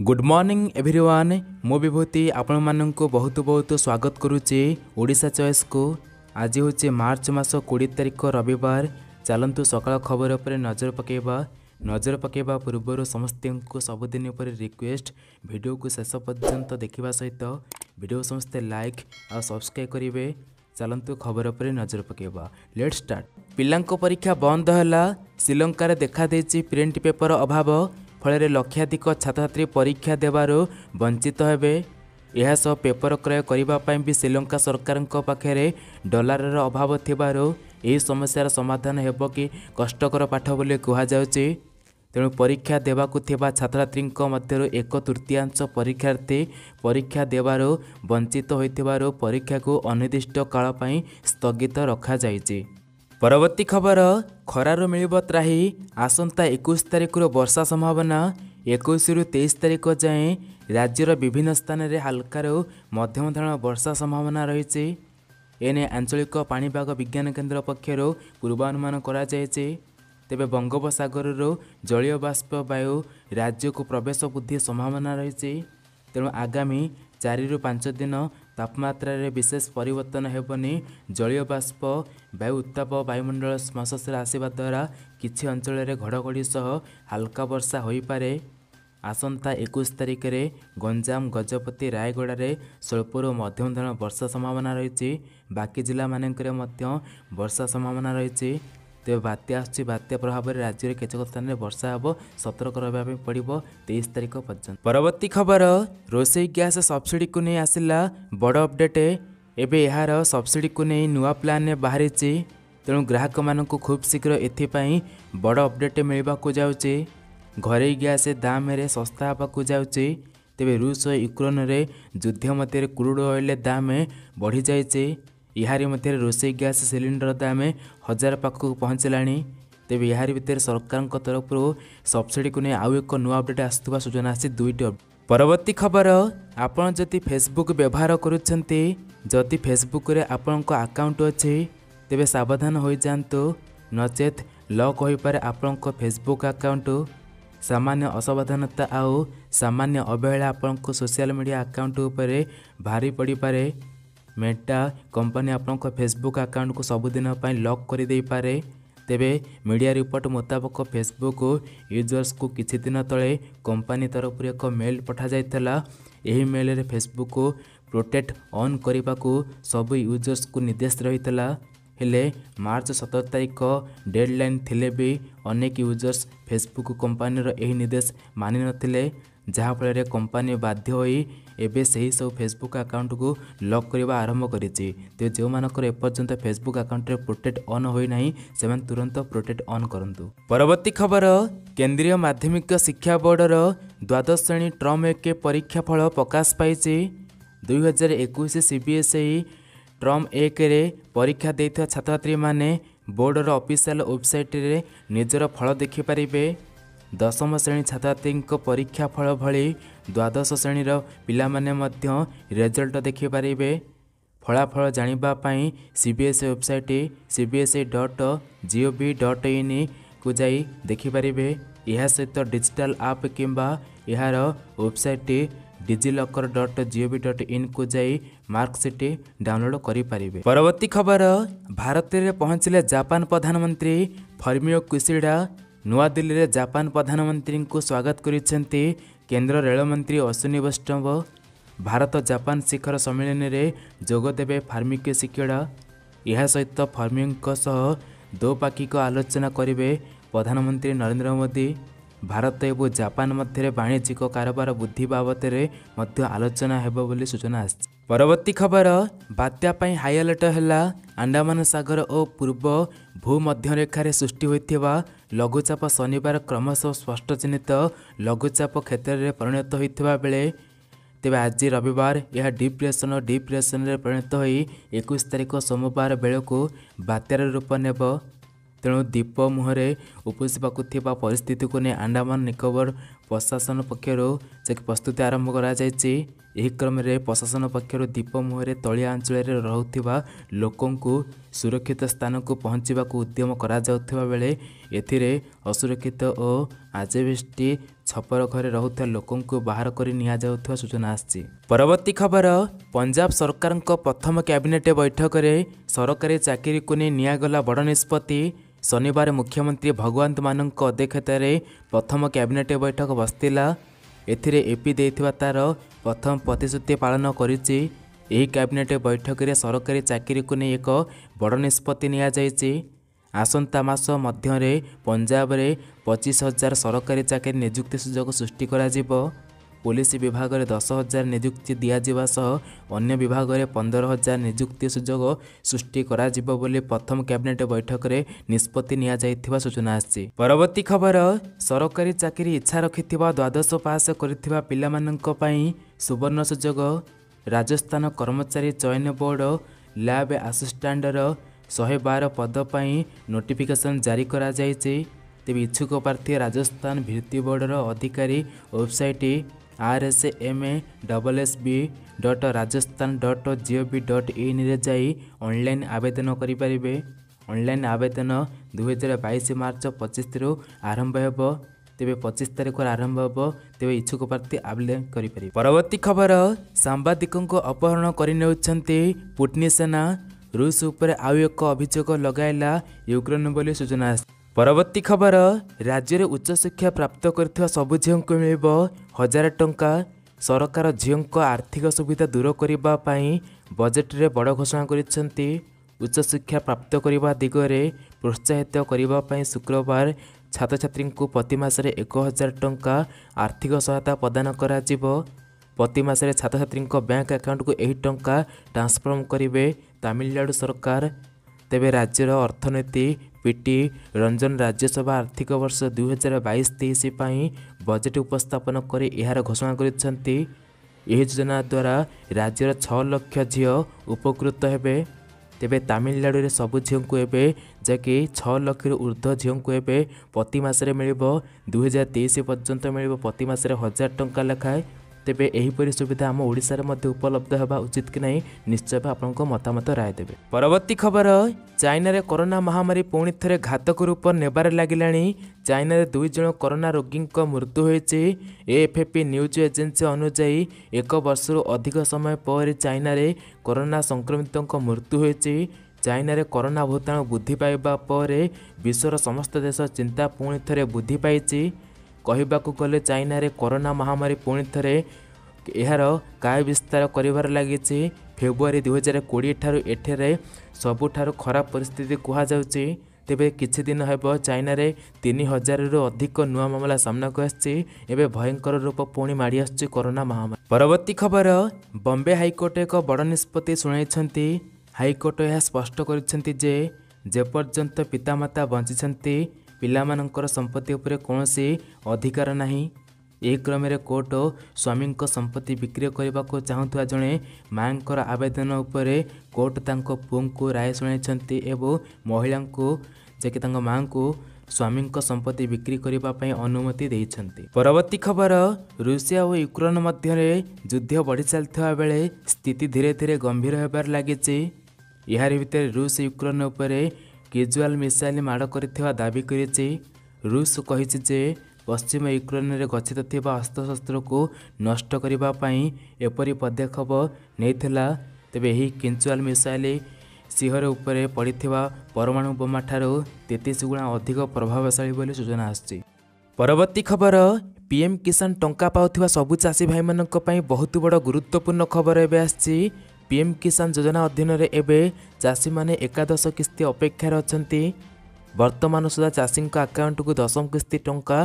Good morning everyone ମୁଁ ବିଭୂତି ଆପଣମାନଙ୍କୁ ବହୁତ ବହୁତ ସ୍ୱାଗତ କରୁଛି ଓଡ଼ିଶା ଚଏସ୍କୁ ଆଜି ହେଉଛି ମାର୍ଚ୍ଚ ମାସ କୋଡ଼ିଏ ତାରିଖ ରବିବାର ଚାଲନ୍ତୁ ସକାଳ ଖବର ଉପରେ ନଜର ପକାଇବା ନଜର ପକାଇବା ପୂର୍ବରୁ ସମସ୍ତଙ୍କୁ ସବୁଦିନ ଉପରେ ରିକ୍ୱେଷ୍ଟ ଭିଡ଼ିଓକୁ ଶେଷ ପର୍ଯ୍ୟନ୍ତ ଦେଖିବା ସହିତ ଭିଡ଼ିଓ ସମସ୍ତେ ଲାଇକ୍ ଆଉ ସବସ୍କ୍ରାଇବ୍ କରିବେ ଚାଲନ୍ତୁ ଖବର ଉପରେ ନଜର ପକାଇବା ଲେଟ୍ ଷ୍ଟାର୍ଟ ପିଲାଙ୍କ ପରୀକ୍ଷା ବନ୍ଦ ହେଲା ଶ୍ରୀଲଙ୍କାରେ ଦେଖାଦେଇଛି ପ୍ରିଣ୍ଟ ପେପର ଅଭାବ ଫଳରେ ଲକ୍ଷାଧିକ ଛାତ୍ରଛାତ୍ରୀ ପରୀକ୍ଷା ଦେବାରୁ ବଞ୍ଚିତ ହେବେ। ଏହା ସହ ପେପର କ୍ରୟ କରିବା ପାଇଁ ବି ଶ୍ରୀଲଙ୍କା ସରକାରଙ୍କ ପାଖରେ ଡଲାରର ଅଭାବ ଥିବାରୁ ଏହି ସମସ୍ୟାର ସମାଧାନ ହେବ କି କଷ୍ଟକର ପାଠ ବୋଲି କୁହାଯାଉଛି। ତେଣୁ ପରୀକ୍ଷା ଦେବାକୁ ଥିବା ଛାତ୍ରଛାତ୍ରୀଙ୍କ ମଧ୍ୟରୁ ଏକ ତୃତୀୟାଂଶ ପରୀକ୍ଷାର୍ଥୀ ପରୀକ୍ଷା ଦେବାରୁ ବଞ୍ଚିତ ହୋଇଥିବାରୁ ପରୀକ୍ଷାକୁ ଅନିର୍ଦ୍ଦିଷ୍ଟ କାଳ ପାଇଁ ସ୍ଥଗିତ ରଖାଯାଇଛି। ପରବର୍ତ୍ତୀ ଖବର ଖରାରୁ ମିଳିବ ତ୍ରାହି ଆସନ୍ତା ଏକୋଇଶ ତାରିଖରୁ ବର୍ଷା ସମ୍ଭାବନା ଏକୋଇଶରୁ ତେଇଶ ତାରିଖ ଯାଏଁ ରାଜ୍ୟର ବିଭିନ୍ନ ସ୍ଥାନରେ ହାଲକାରୁ ମଧ୍ୟମ ଧରଣର ବର୍ଷା ସମ୍ଭାବନା ରହିଛି। ଏନେଇ ଆଞ୍ଚଳିକ ପାଣିପାଗ ବିଜ୍ଞାନ କେନ୍ଦ୍ର ପକ୍ଷରୁ ପୂର୍ବାନୁମାନ କରାଯାଇଛି। ତେବେ ବଙ୍ଗୋପସାଗରରୁ ଜଳୀୟ ବାଷ୍ପ ବାୟୁ ରାଜ୍ୟକୁ ପ୍ରବେଶ ବୃଦ୍ଧି ସମ୍ଭାବନା ରହିଛି। ତେଣୁ ଆଗାମୀ ଚାରିରୁ ପାଞ୍ଚ ଦିନ ତାପମାତ୍ରାରେ ବିଶେଷ ପରିବର୍ତ୍ତନ ହେବନି। ଜଳୀୟ ବାଷ୍ପ ବାୟୁ ଉତ୍ତାପ ବାୟୁମଣ୍ଡଳ ସ୍ପର୍ଶରେ ଆସିବା ଦ୍ୱାରା କିଛି ଅଞ୍ଚଳରେ ଘଡ଼ଘଡ଼ି ସହ ହାଲକା ବର୍ଷା ହୋଇପାରେ। ଆସନ୍ତା ଏକୋଇଶ ତାରିଖରେ ଗଞ୍ଜାମ ଗଜପତି ରାୟଗଡ଼ାରେ ସ୍ୱଳ୍ପରୁ ମଧ୍ୟମ ଧରଣର ବର୍ଷା ସମ୍ଭାବନା ରହିଛି। ବାକି ଜିଲ୍ଲାମାନଙ୍କରେ ମଧ୍ୟ ବର୍ଷା ସମ୍ଭାବନା ରହିଛି। ତେବେ ବାତ୍ୟା ଆସୁଛି। ବାତ୍ୟା ପ୍ରଭାବରେ ରାଜ୍ୟରେ କେତେକ ସ୍ଥାନରେ ବର୍ଷା ହେବ। ସତର୍କ ରହିବା ପାଇଁ ପଡ଼ିବ ତେଇଶ ତାରିଖ ପର୍ଯ୍ୟନ୍ତ। ପରବର୍ତ୍ତୀ ଖବର ରୋଷେଇ ଗ୍ୟାସ୍ ସବସିଡ଼ିକୁ ନେଇ ଆସିଲା ବଡ଼ ଅପଡେଟ୍। ଏବେ ଏହାର ସବସିଡ଼ିକୁ ନେଇ ନୂଆ ପ୍ଲାନ୍ ବାହାରିଛି। ତେଣୁ ଗ୍ରାହକମାନଙ୍କୁ ଖୁବ୍ ଶୀଘ୍ର ଏଥିପାଇଁ ବଡ଼ ଅପଡେଟ୍ ମିଳିବାକୁ ଯାଉଛି। ଘରୋଇ ଗ୍ୟାସ୍ ଦାମରେ ଶସ୍ତା ହେବାକୁ ଯାଉଛି। ତେବେ ରୁଷ ଓ ୟୁକ୍ରେନରେ ଯୁଦ୍ଧ ମଧ୍ୟରେ କ୍ରୁଡ଼ ଅଏଲ୍ ଦାମ ବଢ଼ିଯାଇଛି। ଏହାରି ମଧ୍ୟରେ ରୋଷେଇ ଗ୍ୟାସ୍ ସିଲିଣ୍ଡର ଦାମ ହଜାର ପାଖକୁ ପହଞ୍ଚିଲାଣି। ତେବେ ଏହାରି ଭିତରେ ସରକାରଙ୍କ ତରଫରୁ ସବସିଡ଼ିକୁ ନେଇ ଆଉ ଏକ ନୂଆ ଅପଡେଟ୍ ଆସୁଥିବା ସୂଚନା ଆସିଛି ଦୁଇଟି ପରବର୍ତ୍ତୀ ଖବର ଆପଣ ଯଦି ଫେସବୁକ୍ ବ୍ୟବହାର କରୁଛନ୍ତି ଯଦି ଫେସବୁକ୍ରେ ଆପଣଙ୍କ ଆକାଉଣ୍ଟ ଅଛି ତେବେ ସାବଧାନ ହୋଇଯାଆନ୍ତୁ। ନଚେତ୍ ଲକ୍ ହୋଇପାରେ ଆପଣଙ୍କ ଫେସବୁକ୍ ଆକାଉଣ୍ଟ ସାମାନ୍ୟ ଅସାବଧାନତା ଆଉ ସାମାନ୍ୟ ଅବହେଳା ଆପଣଙ୍କ ସୋସିଆଲ ମିଡ଼ିଆ ଆକାଉଣ୍ଟ ଉପରେ ଭାରି ପଡ଼ିପାରେ। ମେଟା କମ୍ପାନୀ ଆପଣଙ୍କ ଫେସବୁକ୍ ଆକାଉଣ୍ଟକୁ ସବୁଦିନ ପାଇଁ ଲକ୍ କରିଦେଇପାରେ। ତେବେ ମିଡ଼ିଆ ରିପୋର୍ଟ ମୁତାବକ ଫେସବୁକ୍ ୟୁଜର୍ସକୁ କିଛି ଦିନ ତଳେ କମ୍ପାନୀ ତରଫରୁ ଏକ ମେଲ୍ ପଠାଯାଇଥିଲା। ଏହି ମେଲ୍ରେ ଫେସବୁକ୍ ପ୍ରୋଟେକ୍ଟ ଅନ୍ କରିବାକୁ ସବୁ ୟୁଜର୍ସକୁ ନିର୍ଦ୍ଦେଶ ରହିଥିଲା। ହେଲେ ମାର୍ଚ୍ଚ ସତର ତାରିଖ ଡେଡ଼ଲାଇନ୍ ଥିଲେ ବି ଅନେକ ୟୁଜର୍ସ ଫେସବୁକ୍ କମ୍ପାନୀର ଏହି ନିର୍ଦ୍ଦେଶ ମାନିନଥିଲେ ଯାହାଫଳରେ କମ୍ପାନୀ ବାଧ୍ୟ ହୋଇ ଏବେ ସେହି ସବୁ ଫେସବୁକ୍ ଆକାଉଣ୍ଟକୁ ଲକ୍ କରିବା ଆରମ୍ଭ କରିଛି। ତେବେ ଯେଉଁମାନଙ୍କର ଏପର୍ଯ୍ୟନ୍ତ ଫେସବୁକ୍ ଆକାଉଣ୍ଟରେ ପ୍ରୋଟେକ୍ଟ ଅନ୍ ହୋଇନାହିଁ ସେମାନେ ତୁରନ୍ତ ପ୍ରୋଟେକ୍ଟ ଅନ୍ କରନ୍ତୁ। ପରବର୍ତ୍ତୀ ଖବର କେନ୍ଦ୍ରୀୟ ମାଧ୍ୟମିକ ଶିକ୍ଷା ବୋର୍ଡ଼ର ଦ୍ୱାଦଶ ଶ୍ରେଣୀ ଟ୍ରମ୍ ଏକେ ପରୀକ୍ଷା ଫଳ ପ୍ରକାଶ ପାଇଛି। ଦୁଇହଜାର ଏକୋଇଶ C B S E term ଏକରେ ପରୀକ୍ଷା ଦେଇଥିବା ଛାତ୍ରଛାତ୍ରୀମାନେ ବୋର୍ଡ଼ର ଅଫିସିଆଲ ୱେବସାଇଟ୍ରେ ନିଜର ଫଳ ଦେଖିପାରିବେ। ଦଶମ ଶ୍ରେଣୀ ଛାତ୍ରଛାତ୍ରୀଙ୍କ ପରୀକ୍ଷା ଫଳ ଭଳି ଦ୍ୱାଦଶ ଶ୍ରେଣୀର ପିଲାମାନେ ମଧ୍ୟ ରେଜଲ୍ଟ ଦେଖିପାରିବେ। ଫଳାଫଳ ଜାଣିବା ପାଇଁ C B S website C dot G O V dot ଇନ୍କୁ ଯାଇ ଦେଖିପାରିବେ। ଏହା ସହିତ ଡିଜିଟାଲ୍ ଆପ୍ କିମ୍ବା ଏହାର website DigiLocker dot G O V dot ଇନ୍କୁ ଯାଇ ମାର୍କସିଟ୍ ଡାଉନଲୋଡ଼ କରିପାରିବେ। ପରବର୍ତ୍ତୀ ଖବର ଭାରତରେ ପହଞ୍ଚିଲେ ଜାପାନ ପ୍ରଧାନମନ୍ତ୍ରୀ ଫର୍ମିଓ କିସିଡା। ନୂଆଦିଲ୍ଲୀରେ ଜାପାନ ପ୍ରଧାନମନ୍ତ୍ରୀଙ୍କୁ ସ୍ୱାଗତ କରିଛନ୍ତି କେନ୍ଦ୍ର ରେଳମନ୍ତ୍ରୀ ଅଶ୍ୱିନୀ ବୈଷ୍ଣବ। ଭାରତ ଜାପାନ ଶିଖର ସମ୍ମିଳନୀରେ ଯୋଗଦେବେ ଫାର୍ମିକି ଶିକ୍ଷଡ଼ା ଏହା ସହିତ ଫର୍ମିଙ୍କ ସହ ଦ୍ୱିପାକ୍ଷିକ ଆଲୋଚନା କରିବେ ପ୍ରଧାନମନ୍ତ୍ରୀ ନରେନ୍ଦ୍ର ମୋଦି। ଭାରତ ଏବଂ ଜାପାନ ମଧ୍ୟରେ ବାଣିଜ୍ୟିକ କାରବାର ବୃଦ୍ଧି ବାବଦରେ ମଧ୍ୟ ଆଲୋଚନା ହେବ ବୋଲି ସୂଚନା ଆସିଛି। ପରବର୍ତ୍ତୀ ଖବର ବାତ୍ୟା ପାଇଁ ହାଇ ଆଲର୍ଟ ହେଲା ଆଣ୍ଡାମାନ ସାଗର ଓ ପୂର୍ବ ଭୂମଧ୍ୟରେଖାରେ ସୃଷ୍ଟି ହୋଇଥିବା ଲଘୁଚାପ ଶନିବାର କ୍ରମଶଃ ସ୍ପଷ୍ଟ ଚିହ୍ନିତ ଲଘୁଚାପ କ୍ଷେତ୍ରରେ ପରିଣତ ହୋଇଥିବା ବେଳେ ତେବେ ଆଜି ରବିବାର ଏହା ଡିପ୍ରେସନ୍ ଡିପ୍ରେସନ୍ରେ ପରିଣତ ହୋଇ ଏକୋଇଶ ତାରିଖ ସୋମବାର ବେଳକୁ ବାତ୍ୟାର ରୂପ ନେବ। ତେଣୁ ଦ୍ୱୀପ ମୁହଁରେ ଉପୁଜିବାକୁ ଥିବା ପରିସ୍ଥିତିକୁ ନେଇ ଆଣ୍ଡାମାନ ନିକୋବର ପ୍ରଶାସନ ପକ୍ଷରୁ ସେ ପ୍ରସ୍ତୁତି ଆରମ୍ଭ କରାଯାଇଛି ଏହି କ୍ରମରେ ପ୍ରଶାସନ ପକ୍ଷରୁ ଦ୍ୱୀପ ମୁହଁରେ ତଳିଆ ଅଞ୍ଚଳରେ ରହୁଥିବା ଲୋକଙ୍କୁ ସୁରକ୍ଷିତ ସ୍ଥାନକୁ ପହଞ୍ଚିବାକୁ ଉଦ୍ୟମ କରାଯାଉଥିବା ବେଳେ ଏଥିରେ ଅସୁରକ୍ଷିତ ଓ ଆଜବେଷ୍ଟି ଛପର ଘରେ ରହୁଥିବା ଲୋକଙ୍କୁ ବାହାର କରି ନିଆଯାଉଥିବା ସୂଚନା ଆସିଛି। ପରବର୍ତ୍ତୀ ଖବର ପଞ୍ଜାବ ସରକାରଙ୍କ ପ୍ରଥମ କ୍ୟାବିନେଟ୍ ବୈଠକରେ ସରକାରୀ ଚାକିରିକୁ ନେଇ ନିଆଗଲା ବଡ଼ ନିଷ୍ପତ୍ତି। ଶନିବାର ମୁଖ୍ୟମନ୍ତ୍ରୀ ଭଗବନ୍ତ ମାନଙ୍କ ଅଧ୍ୟକ୍ଷତାରେ ପ୍ରଥମ କ୍ୟାବିନେଟ୍ ବୈଠକ ବସିଥିଲା। ଏଥିରେ ଏପି ଦେଇଥିବା ତାର ପ୍ରଥମ ପ୍ରତିଶ୍ରୁତି ପାଳନ କରିଛି। ଏହି କ୍ୟାବିନେଟ୍ ବୈଠକରେ ସରକାରୀ ଚାକିରିକୁ ନେଇ ଏକ ବଡ଼ ନିଷ୍ପତ୍ତି ନିଆଯାଇଛି। ଆସନ୍ତା ମାସ ମଧ୍ୟରେ ପଞ୍ଜାବରେ ପଚିଶ ହଜାର ସରକାରୀ ଚାକିରି ନିଯୁକ୍ତି ସୁଯୋଗ ସୃଷ୍ଟି କରାଯିବ। ପୋଲିସ ବିଭାଗରେ ଦଶ ହଜାର ନିଯୁକ୍ତି ଦିଆଯିବା ସହ ଅନ୍ୟ ବିଭାଗରେ ପନ୍ଦର ହଜାର ନିଯୁକ୍ତି ସୁଯୋଗ ସୃଷ୍ଟି କରାଯିବ ବୋଲି ପ୍ରଥମ କ୍ୟାବିନେଟ୍ ବୈଠକରେ ନିଷ୍ପତ୍ତି ନିଆଯାଇଥିବା ସୂଚନା ଆସିଛି। ପରବର୍ତ୍ତୀ ଖବର ସରକାରୀ ଚାକିରି ଇଚ୍ଛା ରଖିଥିବା ଦ୍ୱାଦଶ ପାସ୍ କରିଥିବା ପିଲାମାନଙ୍କ ପାଇଁ ସୁବର୍ଣ୍ଣ ସୁଯୋଗ। ରାଜସ୍ଥାନ କର୍ମଚାରୀ ଚୟନ ବୋର୍ଡ଼ ଲ୍ୟାବ୍ ଆସିଷ୍ଟାଣ୍ଟର ଶହେ ବାର ପଦ ପାଇଁ ନୋଟିଫିକେସନ୍ ଜାରି କରାଯାଇଛି। ତେବେ ଇଚ୍ଛୁକ ପ୍ରାର୍ଥୀ ରାଜସ୍ଥାନ ଭିତ୍ତି ବୋର୍ଡ଼ର ଅଧିକାରୀ website R S M S double S B dot Rajasthan dot GOV dot ଇନ୍ରେ ଯାଇ ଅନଲାଇନ୍ ଆବେଦନ କରିପାରିବେ। ଅନଲାଇନ୍ ଆବେଦନ ଦୁଇହଜାର ବାଇଶ ମାର୍ଚ୍ଚ ପଚିଶରୁ ଆରମ୍ଭ ହେବ। ତେବେ ପଚିଶ ତାରିଖରୁ ଆରମ୍ଭ ହେବ। ତେବେ ଇଚ୍ଛୁକ ପ୍ରାର୍ଥୀ ଆବେଦନ କରିପାରିବେ। ପରବର୍ତ୍ତୀ ଖବର ସାମ୍ବାଦିକଙ୍କୁ ଅପହରଣ କରିନେଉଛନ୍ତି ପୁଟନି ସେନା। ରୁଷ ଉପରେ ଆଉ ଏକ ଅଭିଯୋଗ ଲଗାଇଲା ୟୁକ୍ରେନ୍ ବୋଲି ସୂଚନା ଆସିଛି। ପରବର୍ତ୍ତୀ ଖବର ରାଜ୍ୟରେ ଉଚ୍ଚଶିକ୍ଷା ପ୍ରାପ୍ତ କରିଥିବା ସବୁ ଝିଅଙ୍କୁ ମିଳିବ। ହଜାର ଟଙ୍କା ସରକାର ଝିଅଙ୍କ ଆର୍ଥିକ ସୁବିଧା ଦୂର କରିବା ପାଇଁ ବଜେଟରେ ବଡ଼ ଘୋଷଣା କରିଛନ୍ତି। ଉଚ୍ଚଶିକ୍ଷା ପ୍ରାପ୍ତ କରିବା ଦିଗରେ ପ୍ରୋତ୍ସାହିତ କରିବା ପାଇଁ ଶୁକ୍ରବାର ଛାତ୍ରଛାତ୍ରୀଙ୍କୁ ପ୍ରତି ମାସରେ ଏକ ହଜାର ଟଙ୍କା ଆର୍ଥିକ ସହାୟତା ପ୍ରଦାନ କରାଯିବ। ପ୍ରତି ମାସରେ ଛାତ୍ରଛାତ୍ରୀଙ୍କ ବ୍ୟାଙ୍କ ଆକାଉଣ୍ଟକୁ ଏହି ଟଙ୍କା ଟ୍ରାନ୍ସଫର୍ମ କରିବେ ତାମିଲନାଡୁ ସରକାର। ତେବେ ରାଜ୍ୟର ଅର୍ଥନୀତି ପିଟି ରଞ୍ଜନ ରାଜ୍ୟସଭା ଆର୍ଥିକ ବର୍ଷ ଦୁଇହଜାର ବାଇଶ ତେଇଶ ପାଇଁ ବଜେଟ୍ ଉପସ୍ଥାପନ କରି ଏହାର ଘୋଷଣା କରିଛନ୍ତି। ଏହି ଯୋଜନା ଦ୍ୱାରା ରାଜ୍ୟର ଛଅ ଲକ୍ଷ ଝିଅ ଉପକୃତ ହେବେ। ତେବେ ତାମିଲନାଡୁରେ ସବୁ ଝିଅଙ୍କୁ ଏବେ ଯାହାକି ଛଅ ଲକ୍ଷରୁ ଉର୍ଦ୍ଧ୍ୱ ଝିଅଙ୍କୁ ଏବେ ପ୍ରତି ମାସରେ ମିଳିବ ଦୁଇହଜାର ତେଇଶ ପର୍ଯ୍ୟନ୍ତ ମିଳିବ ପ୍ରତି ମାସରେ ହଜାର ଟଙ୍କା ଲେଖାଏଁ ତେବେ ଏହିପରି ସୁବିଧା ଆମ ଓଡ଼ିଶାରେ ମଧ୍ୟ ଉପଲବ୍ଧ ହେବା ଉଚିତ କି ନାହିଁ ନିଶ୍ଚୟ ଭାବେ ଆପଣଙ୍କ ମତାମତ ରାୟ ଦେବେ। ପରବର୍ତ୍ତୀ ଖବର ଚାଇନାରେ କରୋନା ମହାମାରୀ ପୁଣି ଥରେ ଘାତକ ରୂପ ନେବାରେ ଲାଗିଲାଣି। ଚାଇନାରେ ଦୁଇ ଜଣ କରୋନା ରୋଗୀଙ୍କ ମୃତ୍ୟୁ ହୋଇଛି। ଏଏଫ୍ପି ନ୍ୟୁଜ୍ ଏଜେନ୍ସି ଅନୁଯାୟୀ ଏକ ବର୍ଷରୁ ଅଧିକ ସମୟ ପରେ ଚାଇନାରେ କରୋନା ସଂକ୍ରମିତଙ୍କ ମୃତ୍ୟୁ ହୋଇଛି। ଚାଇନାରେ କରୋନା ଭୂତାଣୁ ବୃଦ୍ଧି ପାଇବା ପରେ ବିଶ୍ୱର ସମସ୍ତ ଦେଶ ଚିନ୍ତା ପୁଣି ଥରେ ବୃଦ୍ଧି ପାଇଛି। କହିବାକୁ ଗଲେ ଚାଇନାରେ କରୋନା ମହାମାରୀ ପୁଣି ଥରେ ଏହାର କାୟ ବିସ୍ତାର କରିବାରେ ଲାଗିଛି। ଫେବୃଆରୀ ଦୁଇହଜାର କୋଡ଼ିଏ ଠାରୁ ଏଠାରେ ସବୁଠାରୁ ଖରାପ ପରିସ୍ଥିତି କୁହାଯାଉଛି। ତେବେ କିଛି ଦିନ ହେବ ଚାଇନାରେ ତିନି ହଜାରରୁ ଅଧିକ ନୂଆ ମାମଲା ସାମ୍ନାକୁ ଆସିଛି। ଏବେ ଭୟଙ୍କର ରୂପ ପୁଣି ମାଡ଼ି ଆସୁଛି କରୋନା ମହାମାରୀ। ପରବର୍ତ୍ତୀ ଖବର ବମ୍ବେ ହାଇକୋର୍ଟ ଏକ ବଡ଼ ନିଷ୍ପତ୍ତି ଶୁଣାଇଛନ୍ତି। ହାଇକୋର୍ଟ ଏହା ସ୍ପଷ୍ଟ କରିଛନ୍ତି ଯେ ଯେପର୍ଯ୍ୟନ୍ତ ପିତାମାତା ବଞ୍ଚିଛନ୍ତି ପିଲାମାନଙ୍କର ସମ୍ପତ୍ତି ଉପରେ କୌଣସି ଅଧିକାର ନାହିଁ। ଏହି କ୍ରମରେ କୋର୍ଟ ସ୍ୱାମୀଙ୍କ ସମ୍ପତ୍ତି ବିକ୍ରି କରିବାକୁ ଚାହୁଁଥିବା ଜଣେ ମାଆଙ୍କର ଆବେଦନ ଉପରେ କୋର୍ଟ ତାଙ୍କ ପୁଅଙ୍କୁ ରାୟ ଶୁଣାଇଛନ୍ତି ଏବଂ ମହିଳାଙ୍କୁ ଯେ କି ତାଙ୍କ ମାଆଙ୍କୁ ସ୍ୱାମୀଙ୍କ ସମ୍ପତ୍ତି ବିକ୍ରି କରିବା ପାଇଁ ଅନୁମତି ଦେଇଛନ୍ତି। ପରବର୍ତ୍ତୀ ଖବର ରୁଷିଆ ଓ ୟୁକ୍ରେନ ମଧ୍ୟରେ ଯୁଦ୍ଧ ବଢ଼ି ଚାଲିଥିବା ବେଳେ ସ୍ଥିତି ଧୀରେ ଧୀରେ ଗମ୍ଭୀର ହେବାରେ ଲାଗିଛି। ଏହାରି ଭିତରେ ରୁଷ ୟୁକ୍ରେନ ଉପରେ କେଜୁଆଲ ମିସାଇଲ ମାଡ଼ କରିଥିବା ଦାବି କରିଛି। ରୁଷ କହିଛି ଯେ ପଶ୍ଚିମ ୟୁକ୍ରେନରେ ଗଚ୍ଛିତ ଥିବା ଅସ୍ତ୍ରଶସ୍ତ୍ରକୁ ନଷ୍ଟ କରିବା ପାଇଁ ଏପରି ପଦକ୍ଷେପ ନେଇଥିଲା। ତେବେ ଏହି କିଞ୍ଚୁଆଲ ମିସାଇଲ ସିଂହର ଉପରେ ପଡ଼ିଥିବା ପରମାଣୁ ବୋମାଠାରୁ ତେତିଶ ଗୁଣା ଅଧିକ ପ୍ରଭାବଶାଳୀ ବୋଲି ସୂଚନା ଆସିଛି। ପରବର୍ତ୍ତୀ ଖବର ପିଏମ୍ କିଷାନ ଟଙ୍କା ପାଉଥିବା ସବୁ ଚାଷୀ ଭାଇମାନଙ୍କ ପାଇଁ ବହୁତ ବଡ଼ ଗୁରୁତ୍ୱପୂର୍ଣ୍ଣ ଖବର ଏବେ ଆସିଛି। ପିଏମ୍ କିଷାନ ଯୋଜନା ଅଧୀନରେ ଏବେ ଚାଷୀମାନେ ଏକାଦଶ କିସ୍ତି ଅପେକ୍ଷାରେ ଅଛନ୍ତି ବର୍ତ୍ତମାନ ସୁଦ୍ଧା ଚାଷୀଙ୍କ ଆକାଉଣ୍ଟକୁ ଦଶମ କିସ୍ତି ଟଙ୍କା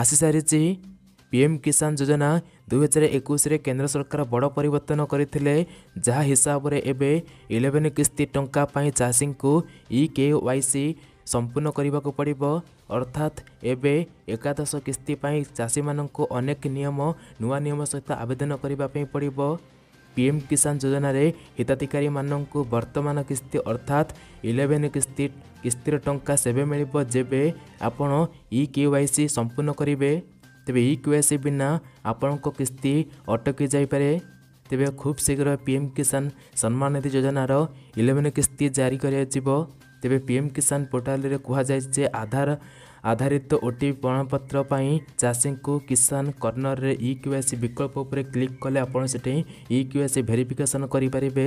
ଆସିସାରିଛି ପିଏମ୍ କିଷାନ ଯୋଜନା ଦୁଇହଜାର ଏକୋଇଶରେ କେନ୍ଦ୍ର ସରକାର ବଡ଼ ପରିବର୍ତ୍ତନ କରିଥିଲେ ଯାହା ହିସାବରେ ଏବେ ଇଲେଭେନ୍ କିସ୍ତି ଟଙ୍କା ପାଇଁ ଚାଷୀଙ୍କୁ ଇ କେ ୱାଇ ସି ସମ୍ପୂର୍ଣ୍ଣ କରିବାକୁ ପଡ଼ିବ। ଅର୍ଥାତ୍ ଏବେ ଏକାଦଶ କିସ୍ତି ପାଇଁ ଚାଷୀମାନଙ୍କୁ ଅନେକ ନିୟମ ନୂଆ ନିୟମ ସହିତ ଆବେଦନ କରିବା ପାଇଁ ପଡ଼ିବ। ପିଏମ୍ କିଷାନ ଯୋଜନାରେ ହିତାଧିକାରୀମାନଙ୍କୁ ବର୍ତ୍ତମାନ କିସ୍ତି ଅର୍ଥାତ୍ ଇଲେଭେନ୍ କିସ୍ତି କିସ୍ତିର ଟଙ୍କା ସେବେ ମିଳିବ ଯେବେ ଆପଣ ଇ କେ ୱାଇ ସି ସମ୍ପୂର୍ଣ୍ଣ କରିବେ ତେବେ ଇ କେ ୱାଇ ସି ବିନା ଆପଣଙ୍କ କିସ୍ତି ଅଟକି ଯାଇପାରେ ତେବେ ଖୁବ୍ ଶୀଘ୍ର ପିଏମ୍ କିଷାନ ସମ୍ମାନ ନିଧି ଯୋଜନାର ଇଲେଭେନ୍ କିସ୍ତି ଜାରି କରାଯିବ ତେବେ ପିଏମ୍ କିଷାନ ପୋର୍ଟାଲରେ କୁହାଯାଇଛି ଯେ ଆଧାର ଆଧାରିତ ଓଟିପି ପ୍ରମାଣପତ୍ର ପାଇଁ ଚାଷୀଙ୍କୁ କିଷାନ କର୍ଣ୍ଣରରେ ଇ କେୱାଇସି ବିକଳ୍ପ ଉପରେ କ୍ଲିକ୍ କଲେ ଆପଣ ସେଠି ଇ କେୱାଇସି ଭେରିଫିକେସନ୍ କରିପାରିବେ।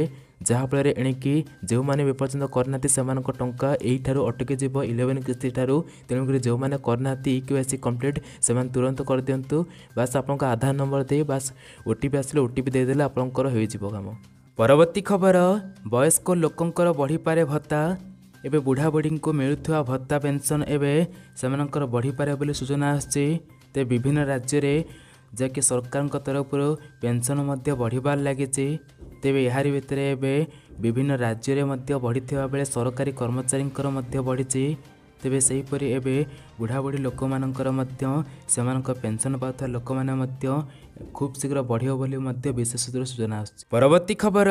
ଯାହାଫଳରେ ଏଣିକି ଯେଉଁମାନେ ବି ପର୍ଯ୍ୟନ୍ତ କରିନାହାନ୍ତି ସେମାନଙ୍କ ଟଙ୍କା ଏଇଠାରୁ ଅଟକି ଯିବ। ଇଲେଭେନ୍ କିସ୍ତି ଠାରୁ ତେଣୁକରି ଯେଉଁମାନେ କରିନାହାନ୍ତି ଇ କେୱାଇସି କମ୍ପ୍ଲିଟ୍ ସେମାନେ ତୁରନ୍ତ କରିଦିଅନ୍ତୁ। ବାସ୍ ଆପଣଙ୍କ ଆଧାର ନମ୍ବର ଦେଇ ବାସ୍ ଓ ଟି ପି ଆସିଲେ ଓ ଟି ପି ଦେଇଦେଲେ ଆପଣଙ୍କର ହୋଇଯିବ କାମ। ପରବର୍ତ୍ତୀ ଖବର ବୟସ୍କ ଲୋକଙ୍କର ବଢ଼ିପାରେ ଭତ୍ତା ଏବେ ବୁଢ଼ାବୁଢ଼ୀଙ୍କୁ ମିଳୁଥିବା ଭତ୍ତା ପେନ୍ସନ୍ ଏବେ ସେମାନଙ୍କର ବଢ଼ିପାରେ ବୋଲି ସୂଚନା ଆସିଛି। ତେବେ ବିଭିନ୍ନ ରାଜ୍ୟରେ ଯାହାକି ସରକାରଙ୍କ ତରଫରୁ ପେନ୍ସନ୍ ମଧ୍ୟ ବଢ଼ିବାରେ ଲାଗିଛି। ତେବେ ଏହାରି ଭିତରେ ଏବେ ବିଭିନ୍ନ ରାଜ୍ୟରେ ମଧ୍ୟ ବଢ଼ିଥିବା ବେଳେ ସରକାରୀ କର୍ମଚାରୀଙ୍କର ମଧ୍ୟ ବଢ଼ିଛି। ତେବେ ସେହିପରି ଏବେ ବୁଢ଼ାବୁଢ଼ୀ ଲୋକମାନଙ୍କର ମଧ୍ୟ ସେମାନଙ୍କ ପେନ୍ସନ୍ ପାଉଥିବା ଲୋକମାନେ ମଧ୍ୟ ଖୁବ୍ ଶୀଘ୍ର ବଢ଼ିବ ବୋଲି ମଧ୍ୟ ବିଶେଷ ସୂଚନା ଆସୁଛି। ପରବର୍ତ୍ତୀ ଖବର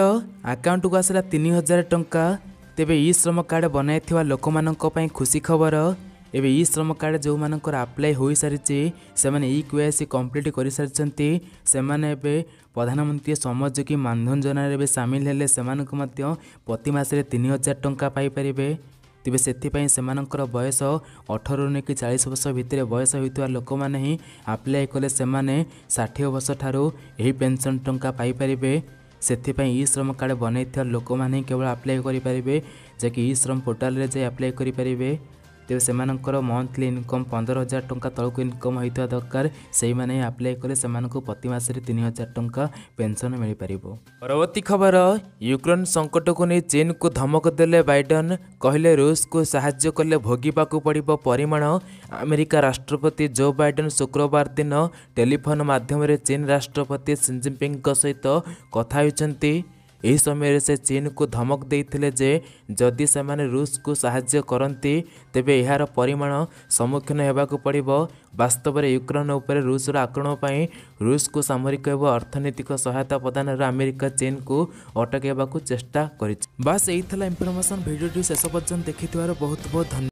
ଆକାଉଣ୍ଟକୁ ଆସିଲା ତିନି ହଜାର ଟଙ୍କା। ତେବେ ଇ ଶ୍ରମ କାର୍ଡ଼ ବନାଇଥିବା ଲୋକମାନଙ୍କ ପାଇଁ ଖୁସି ଖବର ଏବେ ଇ ଶ୍ରମ କାର୍ଡ଼ ଯେଉଁମାନଙ୍କର ଆପ୍ଲାଏ ହୋଇସାରିଛି ସେମାନେ ଇ କେୱାଇସି କମ୍ପ୍ଲିଟ୍ କରିସାରିଛନ୍ତି ସେମାନେ ଏବେ ପ୍ରଧାନମନ୍ତ୍ରୀ ଶ୍ରମଯୋଗୀ ମାନଧନ ଯୋଜନାରେ ଏବେ ସାମିଲ ହେଲେ ସେମାନଙ୍କୁ ମଧ୍ୟ ପ୍ରତି ମାସରେ ତିନି ହଜାର ଟଙ୍କା ପାଇପାରିବେ। ତେବେ ସେଥିପାଇଁ ସେମାନଙ୍କର ବୟସ ଅଠରରୁ ନେଇକି ଚାଳିଶ ବର୍ଷ ଭିତରେ ବୟସ ହୋଇଥିବା ଲୋକମାନେ ହିଁ ଆପ୍ଲାଏ କଲେ ସେମାନେ ଷାଠିଏ ବର୍ଷ ଠାରୁ ଏହି ପେନ୍ସନ୍ ଟଙ୍କା ପାଇପାରିବେ। ସେଥିପାଇଁ ଇ ଶ୍ରମ କାର୍ଡ଼ ବନେଇଥିବା ଲୋକମାନେ ହିଁ କେବଳ ଆପ୍ଲାଏ କରିପାରିବେ ଯାହାକି ଇ ଶ୍ରମ ପୋର୍ଟାଲରେ ଯାଇ ଆପ୍ଲାଏ କରିପାରିବେ। ତେବେ ସେମାନଙ୍କର ମନ୍ଥଲି ଇନକମ୍ ପନ୍ଦର ହଜାର ଟଙ୍କା ତଳକୁ ଇନକମ୍ ହୋଇଥିବା ଦରକାର। ସେଇମାନେ ହିଁ ଆପ୍ଲାଏ କଲେ ସେମାନଙ୍କୁ ପ୍ରତି ମାସରେ ତିନି ହଜାର ଟଙ୍କା ପେନ୍ସନ୍ ମିଳିପାରିବ। ପରବର୍ତ୍ତୀ ଖବର ୟୁକ୍ରେନ୍ ସଂକଟକୁ ନେଇ ଚୀନକୁ ଧମକ ଦେଲେ ବାଇଡେନ୍। କହିଲେ ରୁଷକୁ ସାହାଯ୍ୟ କଲେ ଭୋଗିବାକୁ ପଡ଼ିବ ପରିମାଣ। ଆମେରିକା ରାଷ୍ଟ୍ରପତି ଜୋ ବାଇଡେନ୍ ଶୁକ୍ରବାର ଦିନ ଟେଲିଫୋନ୍ ମାଧ୍ୟମରେ ଚୀନ ରାଷ୍ଟ୍ରପତି ସିଜିନପିଙ୍ଗଙ୍କ ସହିତ କଥା ହୋଇଛନ୍ତି। ଏହି ସମୟରେ ସେ ଚୀନକୁ ଧମକ ଦେଇଥିଲେ ଯେ ଯଦି ସେମାନେ ରୁଷକୁ ସାହାଯ୍ୟ କରନ୍ତି ତେବେ ଏହାର ପରିମାଣ ସମ୍ମୁଖୀନ ହେବାକୁ ପଡ଼ିବ। ବାସ୍ତବରେ ୟୁକ୍ରେନ୍ ଉପରେ ରୁଷର ଆକ୍ରମଣ ପାଇଁ ରୁଷକୁ ସାମରିକ ଏବଂ ଅର୍ଥନୈତିକ ସହାୟତା ପ୍ରଦାନରେ ଆମେରିକା ଚୀନକୁ ଅଟକାଇବାକୁ ଚେଷ୍ଟା କରିଛି। ବାସ୍ ଏଇ ଥିଲା ଇନଫର୍ମେସନ୍ ଭିଡ଼ିଓଟି ଶେଷ ପର୍ଯ୍ୟନ୍ତ ଦେଖିଥିବାରୁ ବହୁତ ବହୁତ ଧନ୍ୟବାଦ।